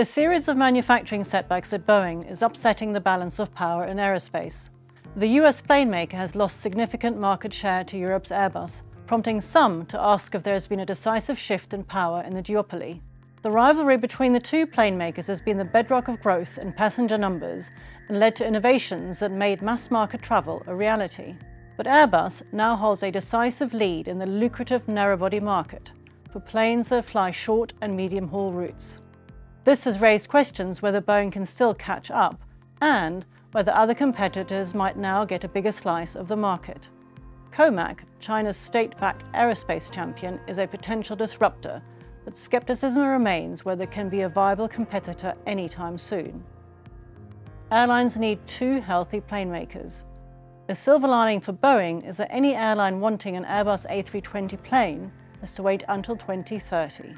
A series of manufacturing setbacks at Boeing is upsetting the balance of power in aerospace. The US plane maker has lost significant market share to Europe's Airbus, prompting some to ask if there has been a decisive shift in power in the duopoly. The rivalry between the two plane makers has been the bedrock of growth in passenger numbers and led to innovations that made mass market travel a reality. But Airbus now holds a decisive lead in the lucrative narrowbody market for planes that fly short and medium haul routes. This has raised questions whether Boeing can still catch up and whether other competitors might now get a bigger slice of the market. COMAC, China's state-backed aerospace champion, is a potential disruptor, but skepticism remains whether it can be a viable competitor anytime soon. Airlines need two healthy plane makers. A silver lining for Boeing is that any airline wanting an Airbus A320 plane has to wait until 2030.